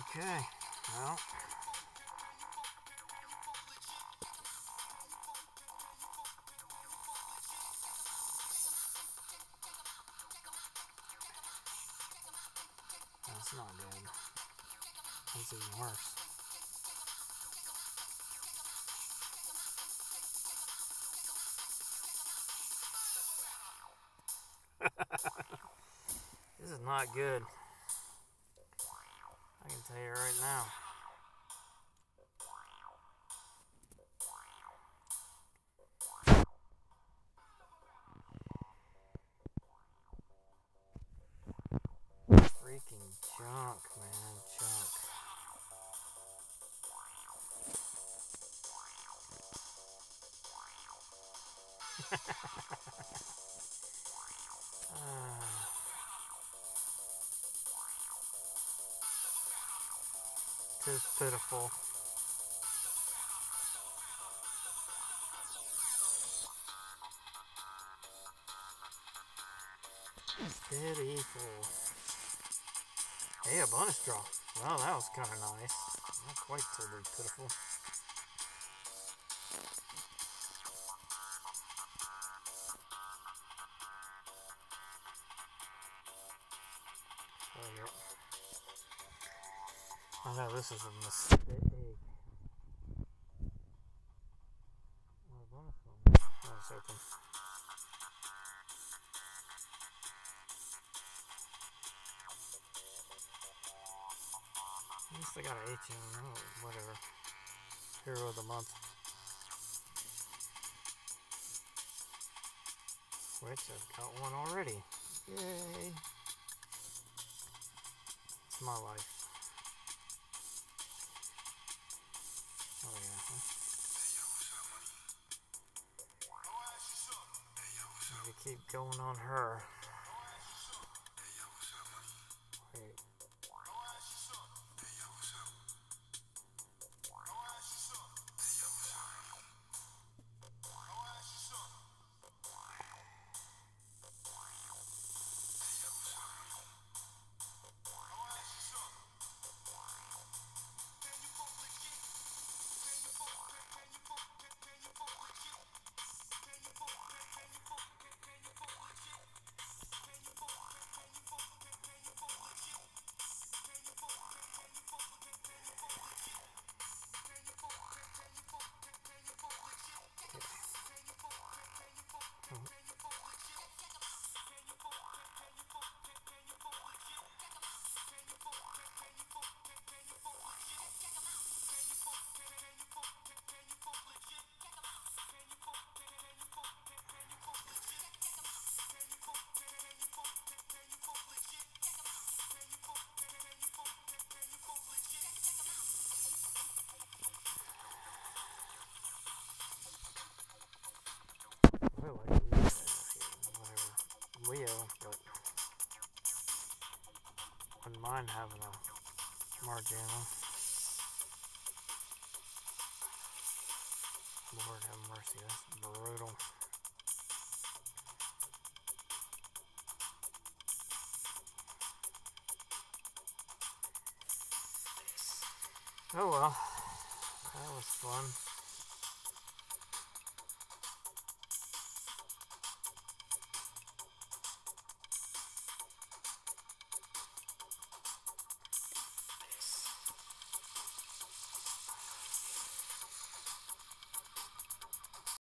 Okay, well. That's not good. That's even worse. this is not good. I can tell you right now. Freaking junk, man, junk. Ah. Tis pitiful. Pitiful. Hey, a bonus draw. Well, that was kind of nice. Not quite totally pitiful. Oh, I know this is a mistake. Oh, one. Oh, it's open. At least I got an 18. Oh, whatever. Hero of the month. Which I've got one already. Yay! It's my life. Keep going on her. Wouldn't mind having a Margiela. Lord have mercy, that's brutal. Oh well, that was fun.